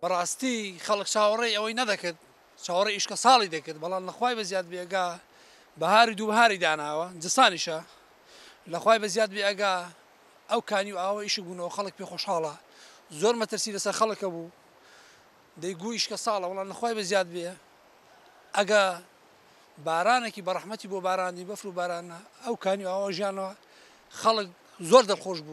بەڕاستی خەڵک چاوەڕێی ئەوەی نەدەکرد چاوەڕێی ئیشکە ساڵی دەکرد بەڵام لە خوای بەزیاد بێگا بەهاری دوو بەهاری داناوە جستانیشە لە خوای بەزیاد بێ ئەگا ئەو کانی و ئاوە ئیشک بوونەوە خەڵک پێ خۆشحاڵە زۆر مەترسی لەسەر خەڵکە بوو دەیگوو ئیشکە ساڵە وڵان لە خوای بەزیاد بێ ئەگا بارانێکی بەڕەحمەتی بۆ بارانی بەفر و بارانە ئەو کانی ئاوە ژیانەوە خەڵک زۆر دەخۆش بوو